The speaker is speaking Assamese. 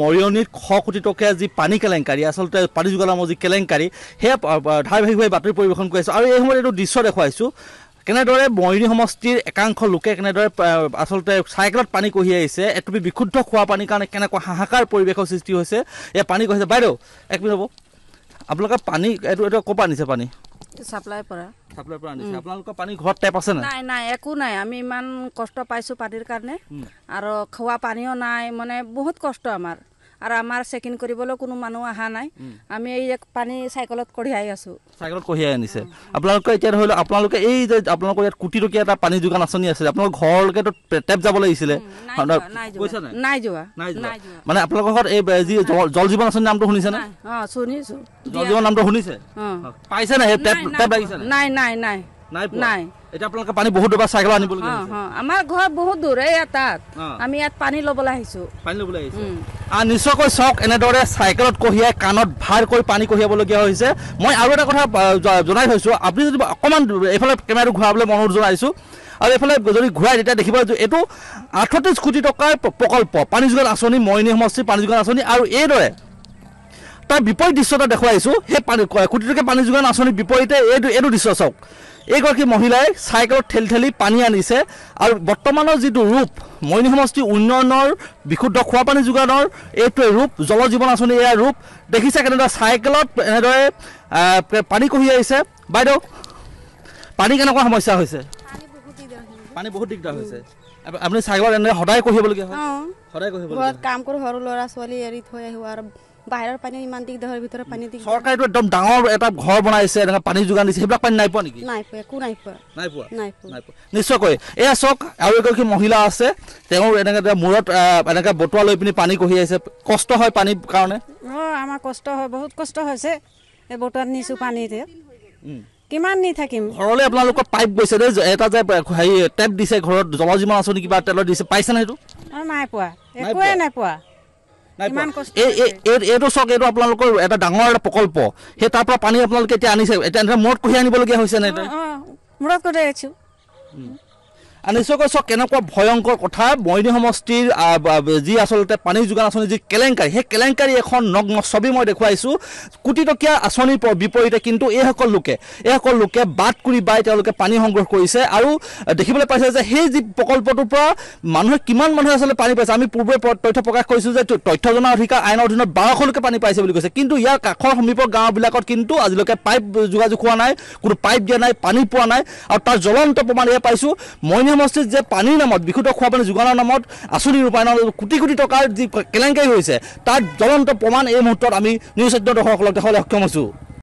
মৰিয়নিত শ কোটি টকীয়া যি পানী কেলেংকাৰী আচলতে পানী যোগান নামৰ যি কেলেংকাৰী সেয়া ধাৰাবাহিকভাৱে বাতৰি পৰিৱেশন কৰি আছোঁ। আৰু এই সময়ত এইটো দৃশ্য দেখুৱাইছোঁ কেনেদৰে মৰিয়নি সমষ্টিৰ একাংশ লোকে কেনেদৰে আচলতে চাইকেলত পানী কঢ়িয়াই আহিছে এটুপি বিশুদ্ধ খোৱা পানীৰ কাৰণে কেনেকুৱা হাহাকাৰ পৰিৱেশৰ সৃষ্টি হৈছে এয়া পানী কঢ়িছে। বাইদেউ এক মিনিট হ'ব। আপোনালোকে পানী এইটো এইটো ক'ৰ পৰা আনিছে পানী? চাপ্লাই পৰা। পৰা আনিছে। আপোনালোকৰ পানী ঘৰত টেপ আছে নাই? নাই নাই একো নাই। আমি ইমান কষ্ট পাইছোঁ পানীৰ কাৰণে। আৰু খোৱা পানীও নাই মানে বহুত কষ্ট আমাৰ। আৰু আমাৰ চেকিং কৰিবলৈ কোনো মানুহ অহা নাই। আমি এই পানী চাইকেলত কঢ়িয়াই আছোঁ। চাইকেলত কঢ়িয়াই আনিছে। আপোনালোকে এতিয়া ধৰি লওক আপোনালোকে এই যে আপোনালোকৰ ইয়াত কোটি টকীয়া এটা পানী যোগান আঁচনি আছিলে আপোনালোকৰ ঘৰলৈকেতো টেপ যাব লাগিছিলে। নাই যোৱা, মানে আপোনালোকৰ ঘৰত এই যি জল- জীৱন আঁচনিৰ নামটো শুনিছেনে? নাই শুনিছোঁ। জল জীৱন নামটো শুনিছে? পাইছে নাই? টেপ টেপ লাগিছে নাই নাই নাই। নাই নাই পোৱা? নাই। এতিয়া আপোনালোকে পানী বহুত দূৰ চাইকেলত আনিবলগীয়া অঁ হৈছে অঁ আমাৰ ঘৰ বহুত দূৰ এই তাত। অঁ। আমি ইয়াত পানী ল'বলৈ আহিছোঁ। পানী ল'বলৈ আহিছে? উম। আৰু নিশ্চয়কৈ চাওক এনেদৰে চাইকেলত কঢ়িয়াই কাণত ভাৰ কৰি পানী কঢ়িয়াবলগীয়া হৈছে। মই আৰু এটা কথা জনাই থৈছোঁ। আপুনি যদি অকণমান এইফালে কেমেৰাটো ঘূৰাবলৈ অনুৰোধ জনাইছোঁ আৰু এইফালে যদি ঘূৰাই তেতিয়া দেখিব এইটো আঠত্ৰিছ কোটি টকাৰ প্ৰ- প্ৰকল্প। পানী যোগান আঁচনি মৰিনী সমষ্টিৰ পানী যোগান আঁচনি আৰু এইদৰে তাৰ বিপৰীত দৃশ্য এটা দেখুৱাইছোঁ। সেই পানী কোটি টকীয়া পানী যোগান আঁচনিৰ বিপৰীতে এইটো এইটো দৃশ্য চাওক। এইগৰাকী মহিলাই চাইকেলত ঠেলি ঠেলি পানী আনিছে আৰু বৰ্তমানৰ যিটো ৰূপ মৰিনী সমষ্টিৰ উন্নয়নৰ বিশুদ্ধ খোৱা পানী যোগানৰ এইটোৱে ৰূপ জল জীৱন আঁচনিৰ এয়া ৰূপ দেখিছে কেনেদৰে চাইকেলত এনেদৰে পানী কঢ়িয়াই আহিছে। বাইদেউ পানী কেনেকুৱা সমস্যা হৈছে? পানী বহুত দিগদাৰ হৈছে আপ- আপুনি চাইকেলত এনেদৰে সদায় কঢ়িয়াবলগীয়া হয়? সদায় ঘৰত কাম কৰোঁ সৰু ল'ৰা ছোৱালী এৰি থৈ আহোঁ আৰু বাহিৰৰ পানী ইমান দিগদাৰ ভিতৰৰ পানী দিগদাৰ। চৰকাৰেতো একদম ডাঙৰ এটা ঘৰ বনাইছে এনেকৈ পানী যোগান দিছে সেইবিলাক পানী নাই পোৱা নেকি? নাই পোৱা একো নাই পোৱা। নাই পোৱা? নাই পোৱা। নাই পোৱা। নিশ্চয়কৈ। এয়া চাওক আৰু এগৰাকী মহিলা আছে তেওঁৰ এনেকৈ মূৰত এনেকৈ বটুৱা লৈ পিনি পানী কঢ়িয়াইছে কষ্ট হয় পানীৰ কাৰণে? অঁ আমাৰ কষ্ট হয় বহুত কষ্ট হৈছে এই বটত নিছোঁ পানীতে। কিমান নি থাকিম? ঘৰলৈ আপোনালোকৰ পাইপ গৈছে দেই এটা যে হেৰি টেপ দিছে ঘৰত জল জীৱন আঁচনি কিবা তেলত দিছে পাইছেনে সেইটো? নাই পোৱা নাই একোৱে? নাই পোৱা। এইটো চাওক এইটো আপোনালোকৰ এটা ডাঙৰ এটা প্ৰকল্প। সেই তাৰ পৰা পানী আপোনালোকে এতিয়া আনিছে। এতিয়া মূৰত কঢ়িয়াই আনিবলগীয়া হৈছে নে মূৰত আহিছোঁ আৰু নিশ্চয়কৈ চাওক কেনেকুৱা ভয়ংকৰ কথা মৰিনী সমষ্টিৰ যি আচলতে পানী যোগান আঁচনিৰ যি কেলেংকাৰী সেই কেলেংকাৰী এখন নগ্ন ছবি মই দেখুৱাইছোঁ। কোটি টকীয়া আঁচনিৰ বিপৰীতে কিন্তু এইসকল লোকে এইসকল লোকে বাট কৰি বাই তেওঁলোকে পানী সংগ্ৰহ কৰিছে আৰু দেখিবলৈ পাইছে যে সেই যি প্ৰকল্পটোৰ পৰা মানুহে কিমান মানুহে আচলতে পানী পাইছে। আমি পূৰ্বে তথ্য প্ৰকাশ কৰিছোঁ যে তথ্য জনা অধিকাৰ আইনৰ অধীনত বাৰশ লোকে পানী পাইছে বুলি কৈছে। কিন্তু ইয়াৰ কাষৰ সমীপৰ গাঁওবিলাকত কিন্তু আজিলৈকে পাইপ যোগাযোগ হোৱা নাই কোনো পাইপ দিয়া নাই পানী পোৱা নাই। আৰু তাৰ জ্বলন্ত প্ৰমাণ এয়া পাইছোঁ। মইনী সমষ্টিত যে পানীৰ নামত বিশুদ্ধ খোৱা পানী যোগানৰ নামত আঁচনি ৰূপায়ণৰ কোটি কোটি টকাৰ যি কেলেংকাৰী হৈছে তাৰ জ্বলন্ত প্ৰমাণ এই মুহূৰ্তত আমি নিউজ চৈধ্য দৰ্শকসকলক দেখাবলৈ সক্ষম হৈছোঁ।